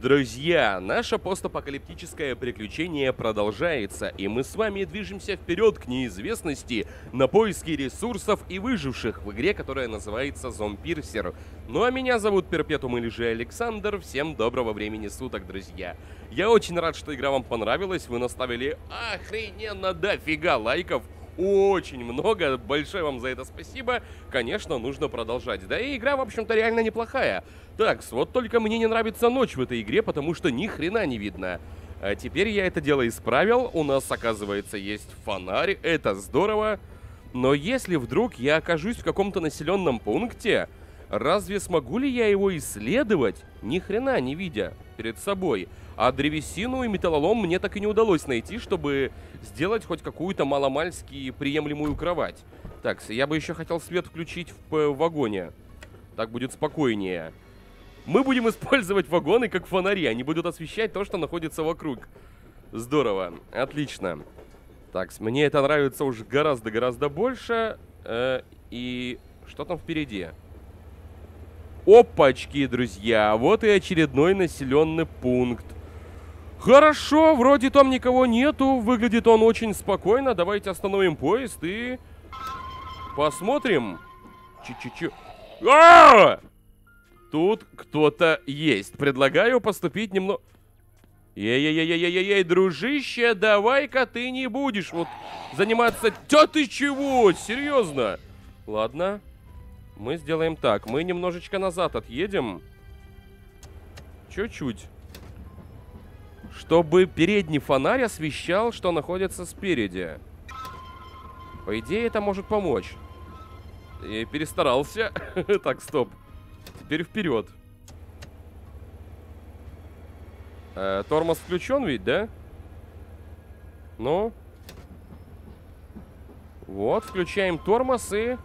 Друзья, наше постапокалиптическое приключение продолжается, и мы с вами движемся вперед к неизвестности на поиски ресурсов и выживших в игре, которая называется Зомпирсер. Ну а меня зовут Перпетум или же Александр, всем доброго времени суток, друзья. Я очень рад, что игра вам понравилась, вы наставили охрененно дофига лайков, очень много. Большое вам за это спасибо. Конечно, нужно продолжать. Да и игра, в общем-то, реально неплохая. Так, вот только мне не нравится ночь в этой игре, потому что ни хрена не видно. А теперь я это дело исправил. У нас, оказывается, есть фонарь. Это здорово. Но если вдруг я окажусь в каком-то населенном пункте, разве смогу ли я его исследовать, ни хрена не видя перед собой? А древесину и металлолом мне так и не удалось найти, чтобы сделать хоть какую-то маломальски приемлемую кровать. Так, я бы еще хотел свет включить в, в вагоне. Так будет спокойнее. Мы будем использовать вагоны как фонари. Они будут освещать то, что находится вокруг. Здорово. Отлично. Так, мне это нравится уже гораздо-гораздо больше. Э, и что там впереди? Опачки, друзья. Вот и очередной населенный пункт. Хорошо, вроде там никого нету. Выглядит он очень спокойно. Давайте остановим поезд и... Посмотрим. Чу-чу-чу. А! Тут кто-то есть. Предлагаю поступить немного... Ей-ей-ей-ей-ей, дружище, давай-ка ты не будешь вот заниматься... Тя ты чего? Серьезно? Ладно. Мы сделаем так. Мы немножечко назад отъедем. Чуть-чуть чтобы передний фонарь освещал, что находится спереди. По идее, это может помочь. Я перестарался. так, стоп. Теперь вперед. Э, тормоз включен ведь, да? Ну. Вот, включаем тормоз и...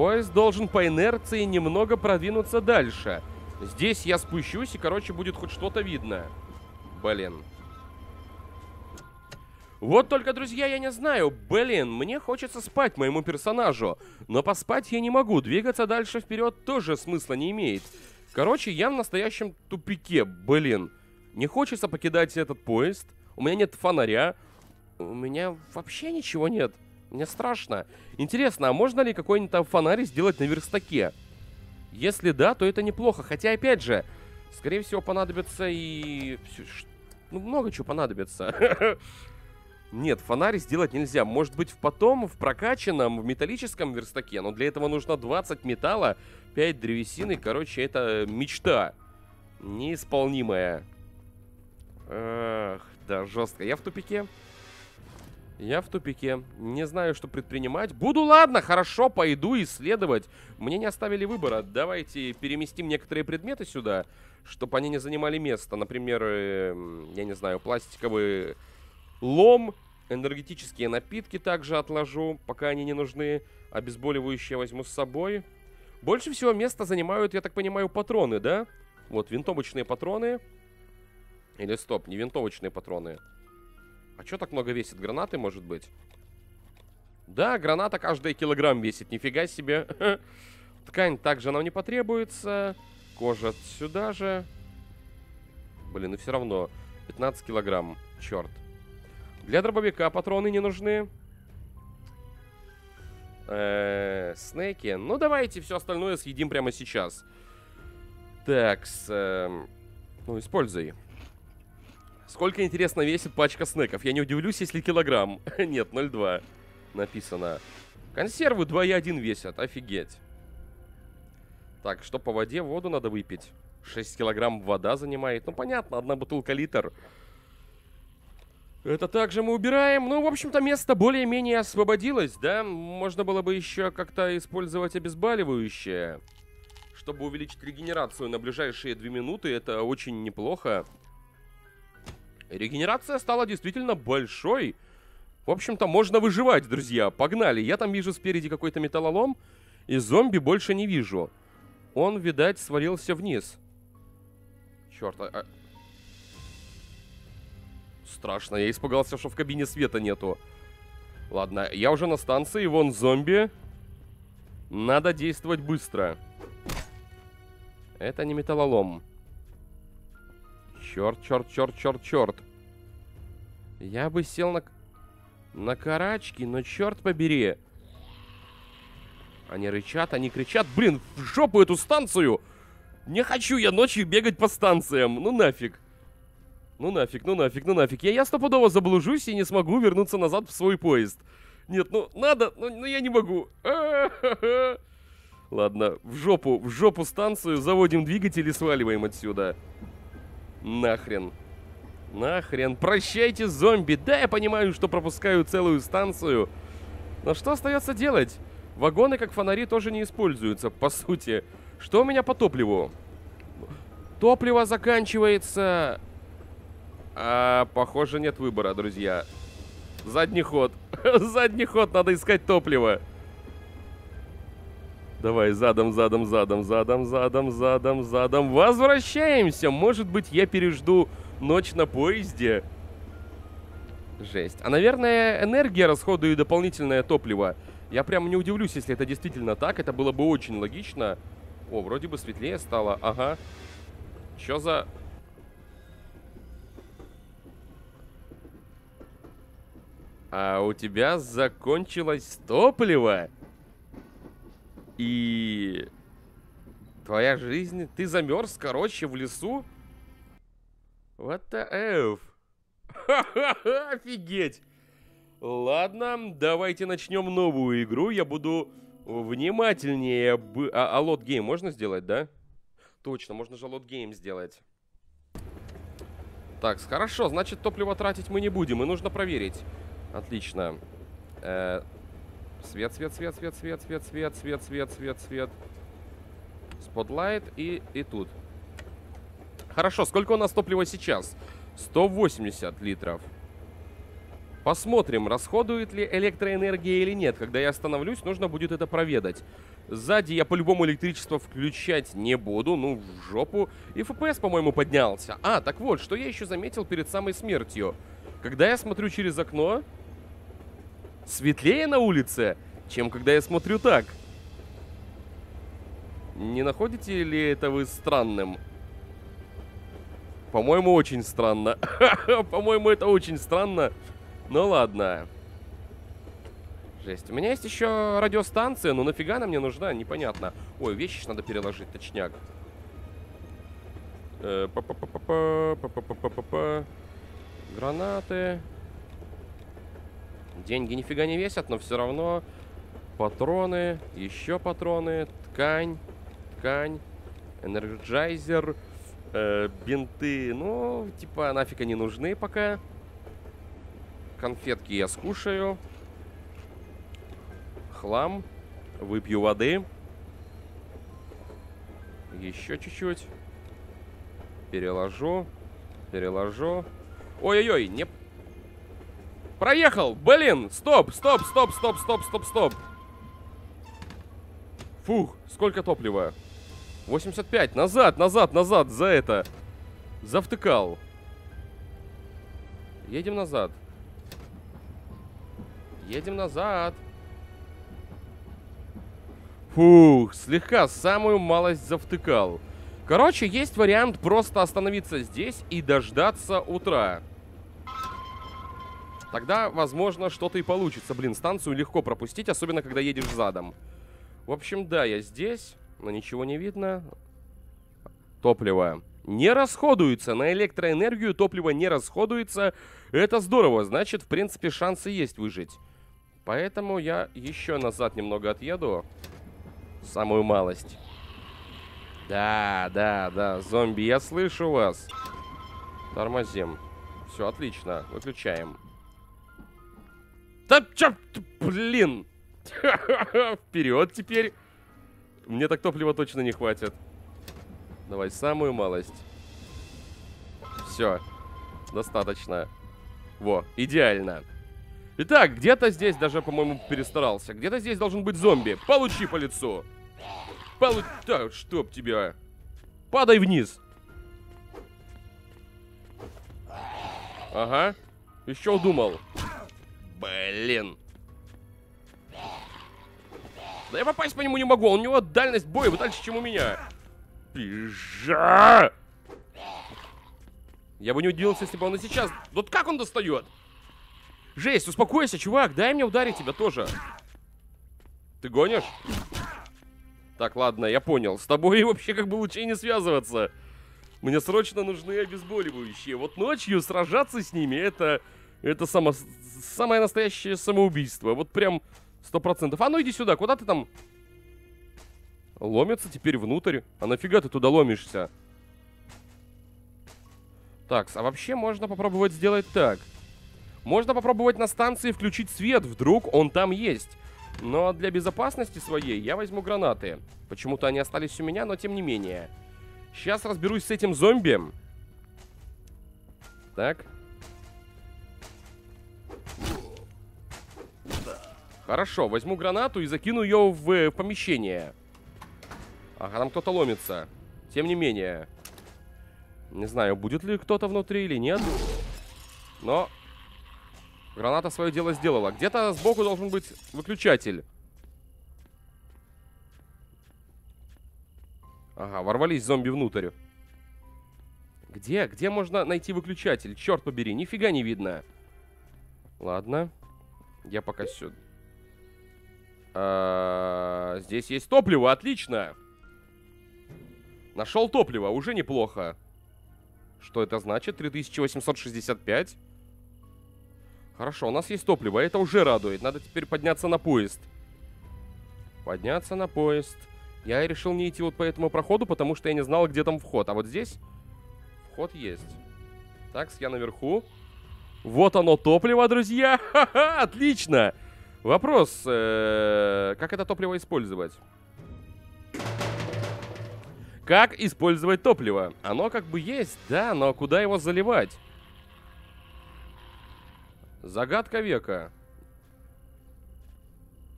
Поезд должен по инерции немного продвинуться дальше. Здесь я спущусь, и, короче, будет хоть что-то видно. Блин. Вот только, друзья, я не знаю. Блин, мне хочется спать моему персонажу. Но поспать я не могу. Двигаться дальше вперед тоже смысла не имеет. Короче, я в настоящем тупике. Блин. Не хочется покидать этот поезд. У меня нет фонаря. У меня вообще ничего нет. Мне страшно. Интересно, а можно ли какой-нибудь фонарь сделать на верстаке? Если да, то это неплохо. Хотя, опять же, скорее всего, понадобится и... Ну, много чего понадобится. Нет, фонарь сделать нельзя. Может быть, в потом, в прокачанном, в металлическом верстаке. Но для этого нужно 20 металла, 5 древесины. Короче, это мечта. Неисполнимая. Эх, да, жестко. Я в тупике. Я в тупике. Не знаю, что предпринимать. Буду, ладно, хорошо, пойду исследовать. Мне не оставили выбора. Давайте переместим некоторые предметы сюда чтобы они не занимали место. Например, э, я не знаю, пластиковый лом, энергетические напитки также отложу, пока они не нужны. Обезболивающие возьму с собой. Больше всего места занимают, я так понимаю, патроны, да? Вот, винтовочные патроны. Или стоп, не винтовочные патроны. А что так много весит? Гранаты, может быть? Да, граната каждый килограмм весит. Нифига себе. Ткань также нам не потребуется. Кожа сюда же. Блин, и все равно. 15 килограмм. Черт. Для дробовика патроны не нужны. Э снеки. Ну, давайте все остальное съедим прямо сейчас. Так, с, э, ну, используй. Сколько, интересно, весит пачка снеков? Я не удивлюсь, если килограмм. Нет, 0,2 написано. Консервы 2,1 весят. Офигеть. Так, что по воде? Воду надо выпить. 6 килограмм вода занимает. Ну, понятно, одна бутылка литр. Это также мы убираем. Ну, в общем-то, место более-менее освободилось, да? Можно было бы еще как-то использовать обезболивающее, чтобы увеличить регенерацию на ближайшие 2 минуты. Это очень неплохо. Регенерация стала действительно большой. В общем-то, можно выживать, друзья. Погнали. Я там вижу спереди какой-то металлолом, и зомби больше не вижу. Он, видать, свалился вниз. Черт, а... а страшно, я испугался, что в кабине света нету. Ладно, я уже на станции, вон зомби. Надо действовать быстро. Это не металлолом. Черт, черт, черт, черт, черт. Я бы сел на... На карачки, но черт побери. Они рычат, они кричат. Блин, в жопу эту станцию! Не хочу я ночью бегать по станциям. Ну нафиг. Ну нафиг, ну нафиг, ну нафиг. Я, я стопудово заблужусь и не смогу вернуться назад в свой поезд. Нет, ну надо, но, но я не могу. Ладно, в жопу, в жопу станцию, заводим двигатель и сваливаем отсюда. Нахрен. Нахрен. Прощайте, зомби. Да, я понимаю, что пропускаю целую станцию. Но что остается делать? Вагоны, как фонари, тоже не используются, по сути. Что у меня по топливу? Топливо заканчивается. А, похоже, нет выбора, друзья. Задний ход. Задний ход, надо искать топливо. Давай, задом, задом, задом, задом, задом, задом, задом. Возвращаемся. Может быть, я пережду ночь на поезде. Жесть. А, наверное, энергия расходует дополнительное топливо. Я прям не удивлюсь, если это действительно так. Это было бы очень логично. О, вроде бы светлее стало. Ага. Чё за... А у тебя закончилось топливо? И... Твоя жизнь... Ты замерз, короче, в лесу? What the F? Офигеть! Ладно, давайте начнем новую игру. Я буду внимательнее... А, а load game можно сделать, да? Точно, можно же load game сделать. Так, хорошо, значит топливо тратить мы не будем, и нужно проверить. Отлично. Э, свет, свет, свет, свет, свет, свет, свет, свет, свет, свет, свет. Спотлайт и, и тут. Хорошо, сколько у нас топлива сейчас? 180 литров. Посмотрим, расходует ли электроэнергия или нет. Когда я остановлюсь, нужно будет это проведать. Сзади я по-любому электричество включать не буду, ну, в жопу. И FPS, по-моему, поднялся. А, так вот, что я еще заметил перед самой смертью. Когда я смотрю через окно, светлее на улице, чем когда я смотрю так. Не находите ли это вы странным? По-моему, очень странно. По-моему, это очень странно. Ну ладно. Жесть. У меня есть еще радиостанция, но нафига она мне нужна, непонятно. Ой, вещи надо переложить, точняк. Гранаты. Деньги нифига не весят, но все равно. Патроны, еще патроны, ткань, ткань, energizer, э, бинты. Ну, типа, нафиг они нужны пока. Конфетки я скушаю. Хлам. Выпью воды. Еще чуть-чуть. Переложу. Переложу. Ой-ой-ой, не Проехал! Блин! Стоп! Стоп! Стоп! Стоп! Стоп! Стоп! Стоп! Фух, сколько топлива? 85. Назад, назад, назад. За это. Завтыкал. Едем назад. Едем назад. Фух, слегка, самую малость завтыкал. Короче, есть вариант просто остановиться здесь и дождаться утра. Тогда, возможно, что-то и получится. Блин, станцию легко пропустить, особенно когда едешь задом. В общем, да, я здесь, но ничего не видно. Топливо не расходуется. На электроэнергию топливо не расходуется. Это здорово. Значит, в принципе, шансы есть выжить. Поэтому я еще назад немного отъеду. Самую малость. Да, да, да, зомби, я слышу вас. Тормозим. Все, отлично. Выключаем. Да чё, блин! Вперед теперь! Мне так топлива точно не хватит. Давай самую малость. Все. Достаточно. Во, идеально. Итак, где-то здесь, даже, по-моему, перестарался. Где-то здесь должен быть зомби. Получи по лицу. Получи... Так, чтоб тебя. Падай вниз. Ага. Еще думал. Блин. Да я попасть по нему не могу, у него дальность боя дальше, чем у меня. Пижа! Я бы не удивился, если бы он и сейчас... Вот как он достает? Жесть, успокойся, чувак, дай мне ударить тебя тоже. Ты гонишь? Так, ладно, я понял. С тобой вообще как бы лучше не связываться. Мне срочно нужны обезболивающие. Вот ночью сражаться с ними, это... Это само, самое настоящее самоубийство. Вот прям сто процентов. А ну иди сюда, куда ты там? Ломится теперь внутрь. А нафига ты туда ломишься? Так, а вообще можно попробовать сделать так. Можно попробовать на станции включить свет, вдруг он там есть. Но для безопасности своей я возьму гранаты. Почему-то они остались у меня, но тем не менее. Сейчас разберусь с этим зомби. Так. Хорошо, возьму гранату и закину ее в, помещение. Ага, там кто-то ломится. Тем не менее. Не знаю, будет ли кто-то внутри или нет. Но граната свое дело сделала. Где-то сбоку должен быть выключатель. Ага, ворвались зомби внутрь. Где? Где можно найти выключатель? Черт побери, нифига не видно. Ладно. Я пока сюда. А, здесь есть топливо, отлично. Нашел топливо, уже неплохо. Что это значит? 3865. Хорошо, у нас есть топливо, это уже радует. Надо теперь подняться на поезд. Подняться на поезд. Я решил не идти вот по этому проходу, потому что я не знал, где там вход. А вот здесь вход есть. Так, я наверху. Вот оно, топливо, друзья! Ха-ха, отлично! Вопрос, э -э как это топливо использовать? Как использовать топливо? Оно как бы есть, да, но куда его заливать? Загадка века.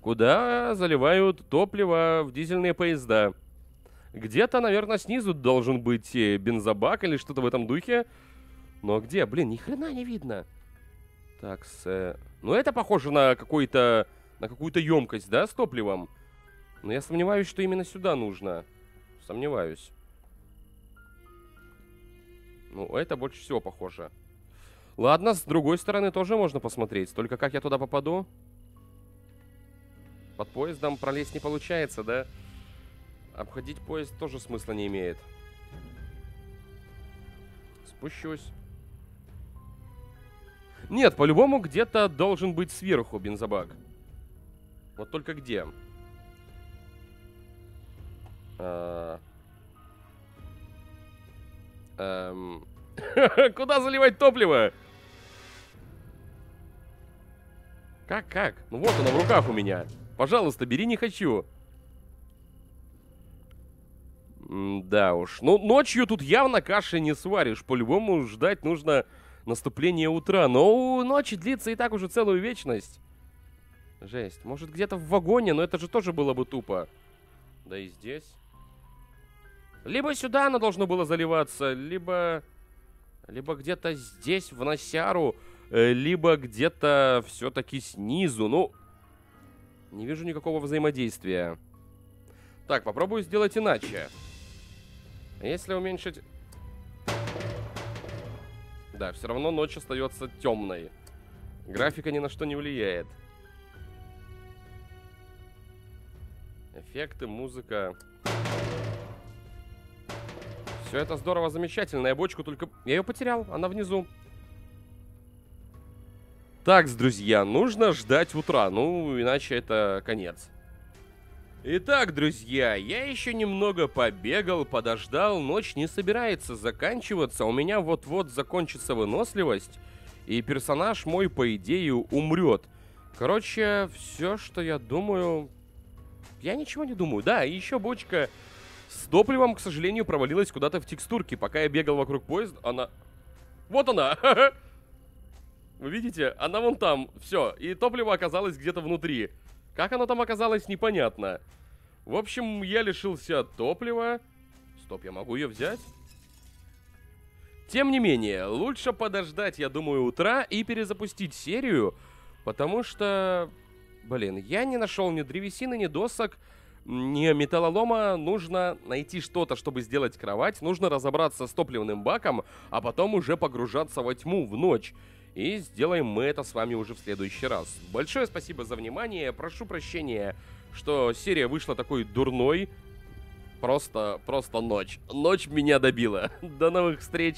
Куда заливают топливо в дизельные поезда? Где-то, наверное, снизу должен быть э, бензобак или что-то в этом духе. Но где? Блин, ни хрена не видно. Так, с... Ну, это похоже на какой-то... На какую-то емкость, да, с топливом? Но я сомневаюсь, что именно сюда нужно. Сомневаюсь. Ну, это больше всего похоже. Ладно, с другой стороны тоже можно посмотреть. Только как я туда попаду? Под поездом пролезть не получается, да? Обходить поезд тоже смысла не имеет. Спущусь. Нет, по-любому где-то должен быть сверху бензобак. Вот только где? А... Эм... Куда заливать топливо? Как, как? Ну вот оно в руках у меня. Пожалуйста, бери, не хочу. Да уж. Ну, ночью тут явно каши не сваришь. По-любому ждать нужно наступления утра. Но ночи длится и так уже целую вечность. Жесть. Может, где-то в вагоне, но это же тоже было бы тупо. Да и здесь. Либо сюда оно должно было заливаться, либо... Либо где-то здесь, в Носяру, э, либо где-то все-таки снизу. Ну, не вижу никакого взаимодействия. Так, попробую сделать иначе. Если уменьшить... Да, все равно ночь остается темной. Графика ни на что не влияет. Эффекты, музыка. Все это здорово, замечательно. Я бочку только... Я ее потерял, она внизу. Так, друзья, нужно ждать утра, ну, иначе это конец. Итак, друзья, я еще немного побегал, подождал, ночь не собирается заканчиваться, у меня вот-вот закончится выносливость, и персонаж мой, по идее, умрет. Короче, все, что я думаю... Я ничего не думаю. Да, и еще бочка с топливом, к сожалению, провалилась куда-то в текстурке. Пока я бегал вокруг поезда, она... Вот она! Вы видите? Она вон там. Все. И топливо оказалось где-то внутри. Как оно там оказалось, непонятно. В общем, я лишился топлива. Стоп, я могу ее взять? Тем не менее, лучше подождать, я думаю, утра и перезапустить серию, потому что, блин, я не нашел ни древесины, ни досок, не металлолома, нужно найти что-то, чтобы сделать кровать, нужно разобраться с топливным баком, а потом уже погружаться во тьму в ночь. И сделаем мы это с вами уже в следующий раз. Большое спасибо за внимание. Прошу прощения, что серия вышла такой дурной. Просто, просто ночь. Ночь меня добила. До новых встреч.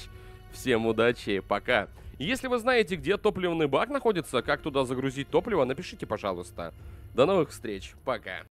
Всем удачи. Пока. Если вы знаете, где топливный бак находится, как туда загрузить топливо, напишите, пожалуйста. До новых встреч. Пока.